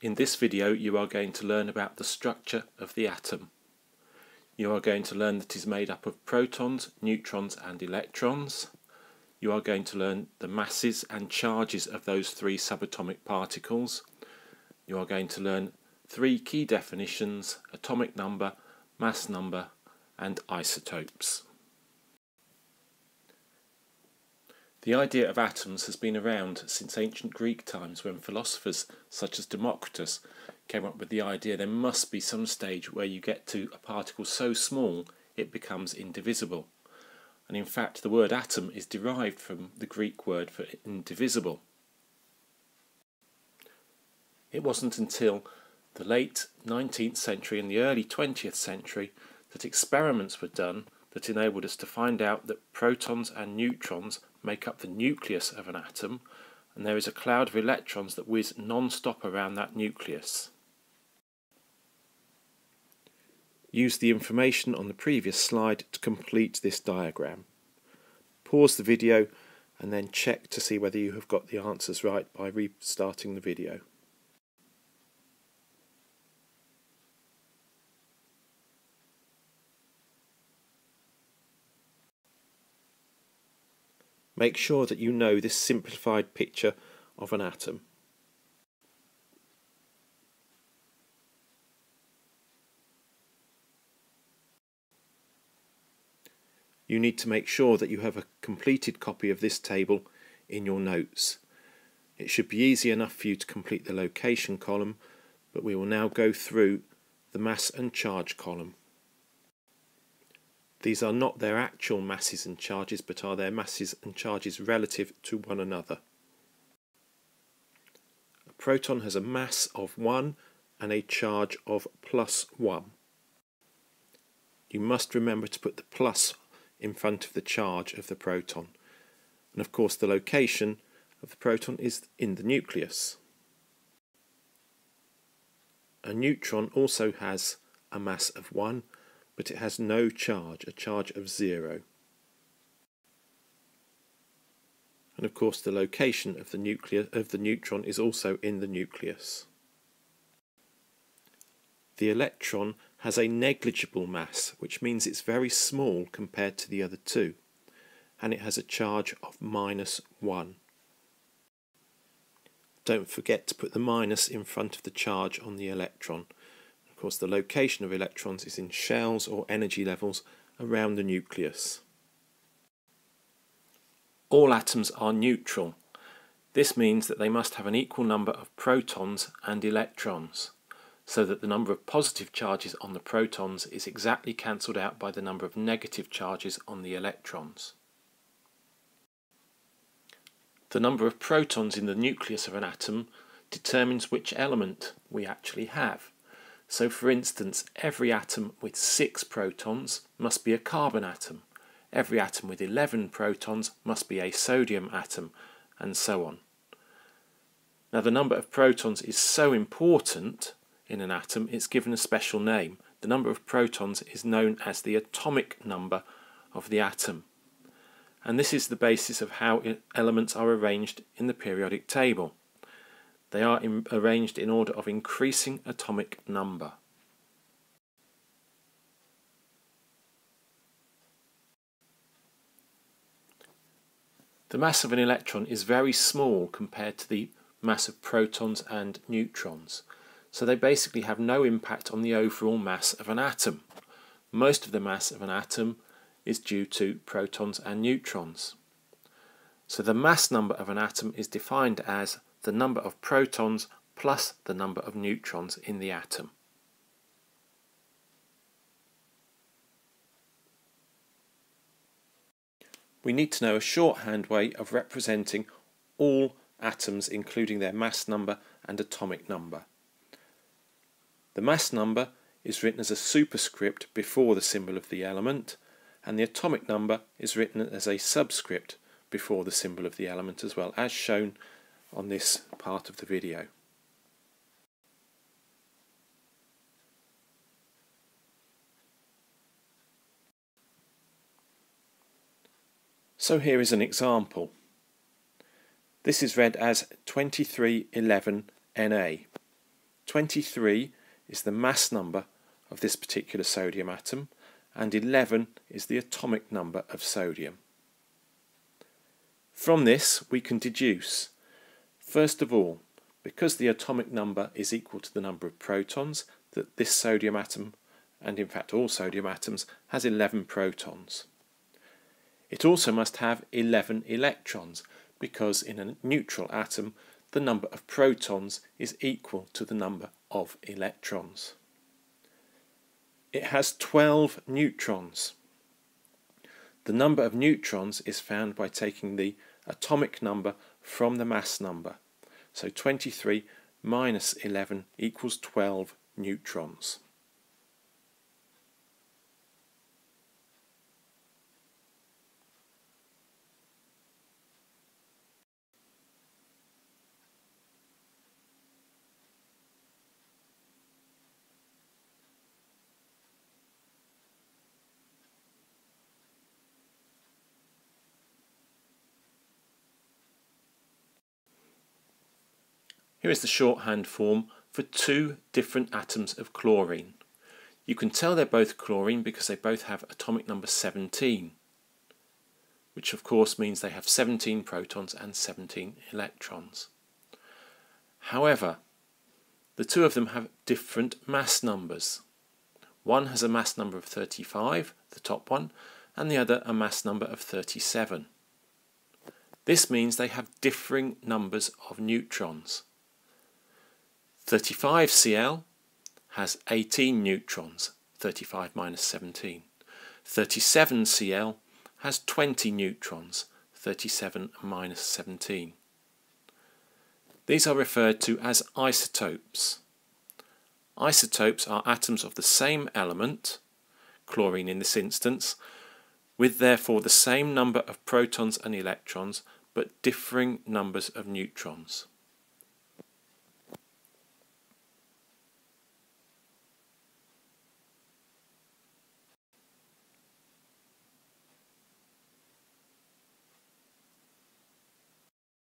In this video you are going to learn about the structure of the atom. You are going to learn that it is made up of protons, neutrons and electrons. You are going to learn the masses and charges of those three subatomic particles. You are going to learn three key definitions, atomic number, mass number and isotopes. The idea of atoms has been around since ancient Greek times when philosophers such as Democritus came up with the idea there must be some stage where you get to a particle so small it becomes indivisible. And in fact, the word atom is derived from the Greek word for indivisible. It wasn't until the late 19th century and the early 20th century that experiments were done that enabled us to find out that protons and neutrons make up the nucleus of an atom, and there is a cloud of electrons that whiz non-stop around that nucleus. Use the information on the previous slide to complete this diagram. Pause the video and then check to see whether you have got the answers right by restarting the video. Make sure that you know this simplified picture of an atom. You need to make sure that you have a completed copy of this table in your notes. It should be easy enough for you to complete the location column, but we will now go through the mass and charge column. These are not their actual masses and charges, but are their masses and charges relative to one another. A proton has a mass of 1 and a charge of plus 1. You must remember to put the plus in front of the charge of the proton. And of course the location of the proton is in the nucleus. A neutron also has a mass of 1 but it has no charge, a charge of zero. And of course the location of the nucleus of the neutron is also in the nucleus. The electron has a negligible mass, which means it's very small compared to the other two, and it has a charge of minus 1. Don't forget to put the minus in front of the charge on the electron, of course, the location of electrons is in shells or energy levels around the nucleus. All atoms are neutral. This means that they must have an equal number of protons and electrons, so that the number of positive charges on the protons is exactly cancelled out by the number of negative charges on the electrons. The number of protons in the nucleus of an atom determines which element we actually have. So for instance, every atom with 6 protons must be a carbon atom, every atom with 11 protons must be a sodium atom, and so on. Now the number of protons is so important in an atom, it's given a special name. The number of protons is known as the atomic number of the atom. And this is the basis of how elements are arranged in the periodic table. They are in, arranged in order of increasing atomic number. The mass of an electron is very small compared to the mass of protons and neutrons, so they basically have no impact on the overall mass of an atom. Most of the mass of an atom is due to protons and neutrons. So the mass number of an atom is defined as the number of protons plus the number of neutrons in the atom. We need to know a shorthand way of representing all atoms including their mass number and atomic number. The mass number is written as a superscript before the symbol of the element and the atomic number is written as a subscript before the symbol of the element as well as shown on this part of the video. So here is an example. This is read as 2311Na. 23 is the mass number of this particular sodium atom and 11 is the atomic number of sodium. From this we can deduce, first of all, because the atomic number is equal to the number of protons, that this sodium atom, and in fact all sodium atoms, has 11 protons. It also must have 11 electrons, because in a neutral atom the number of protons is equal to the number of electrons. It has 12 neutrons. The number of neutrons is found by taking the atomic number from the mass number. So 23 minus 11 equals 12 neutrons. Here is the shorthand form for two different atoms of chlorine. You can tell they're both chlorine because they both have atomic number 17, which of course means they have 17 protons and 17 electrons. However, the two of them have different mass numbers. One has a mass number of 35, the top one, and the other a mass number of 37. This means they have differing numbers of neutrons. 35Cl has 18 neutrons, 35 minus 17. 37Cl has 20 neutrons, 37 minus 17. These are referred to as isotopes. Isotopes are atoms of the same element, chlorine in this instance, with therefore the same number of protons and electrons but differing numbers of neutrons.